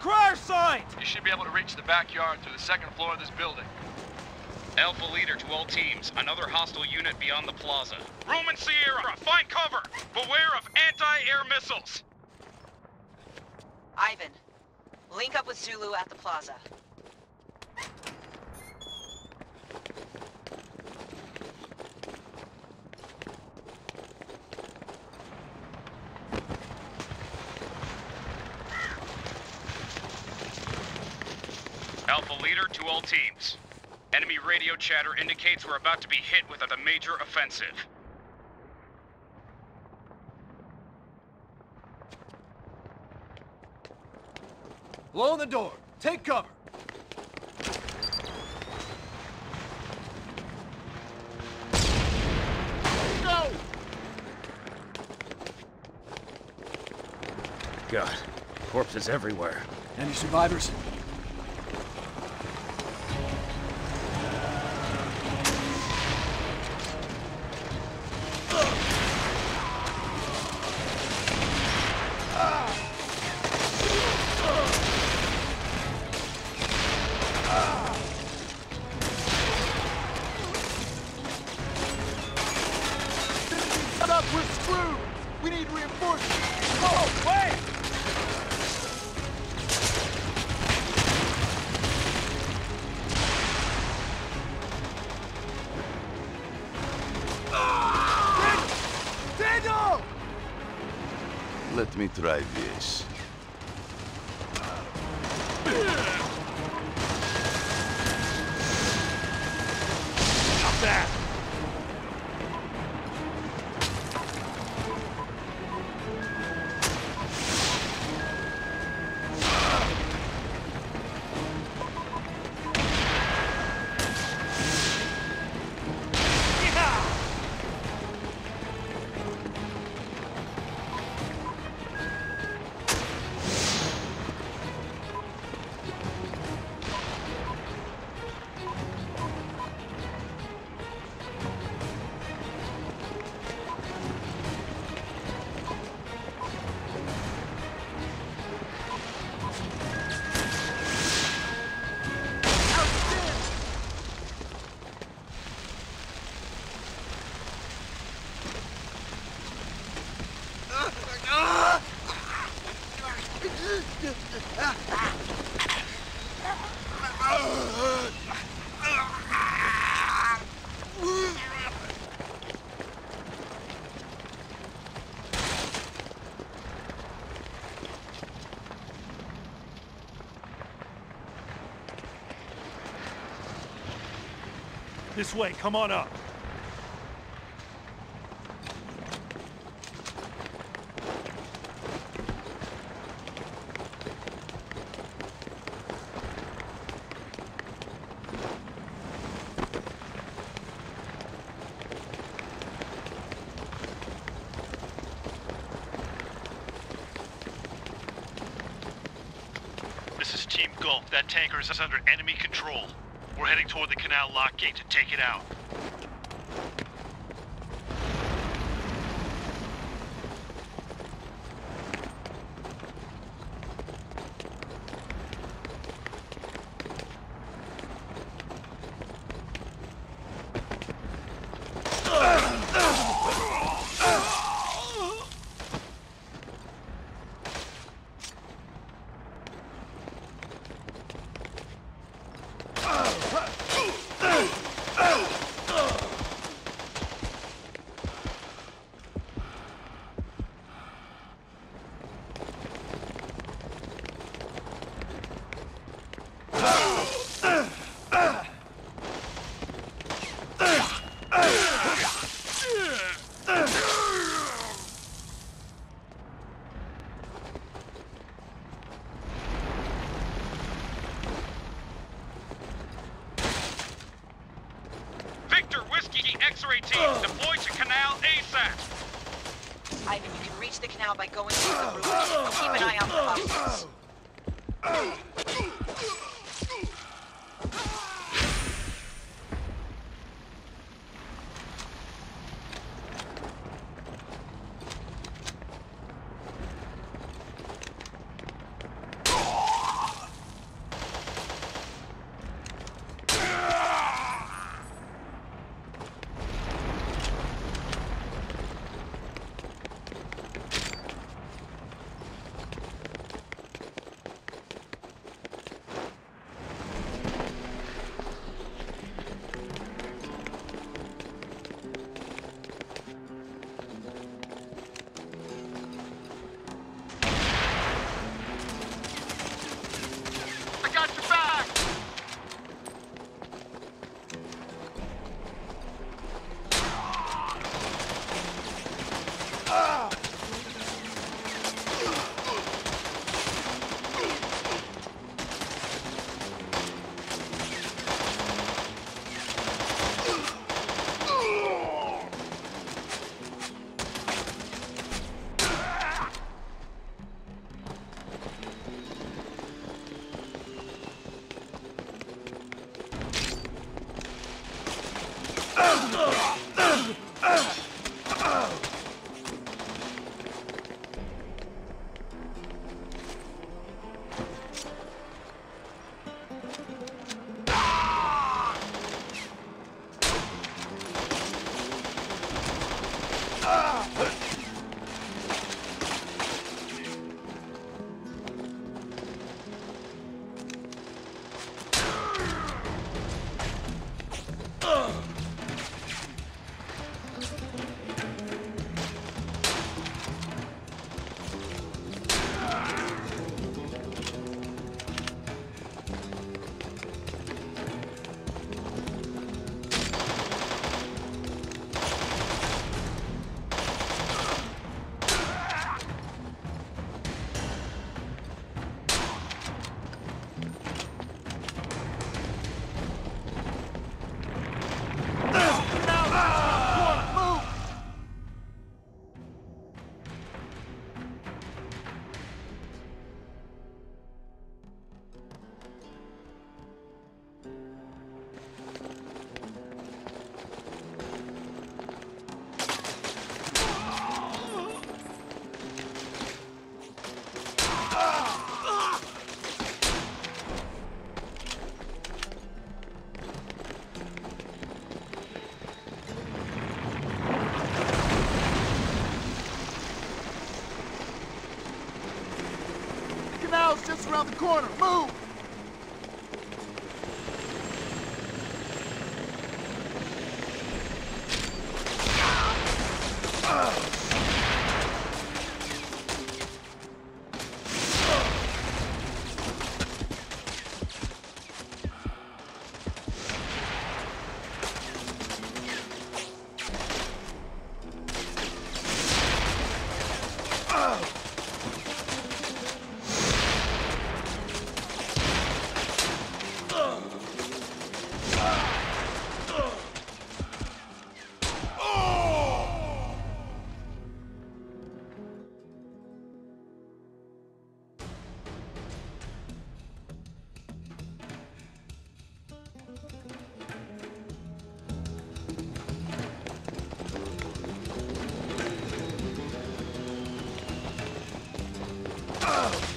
crash site! You should be able to reach the backyard through the second floor of this building. Alpha leader to all teams. Another hostile unit beyond the plaza. Room Roman Sierra, find cover! Beware of anti-air missiles! Ivan, link up with Zulu at the plaza. Alpha leader to all teams. Enemy radio chatter indicates we're about to be hit with a major offensive. Blow the door. Take cover. Go! God, corpses everywhere. Any survivors? Let me try this. This way, come on up. This is Team Gulf. That tanker is under enemy control. We're heading toward the canal lock gate to take it out. Victor Whiskey X-ray team, deploy to Canal ASAP! Ivan, you can reach the canal by going through the roof. Keep an eye out for hostiles. Ah! Around the corner. Move! Oh!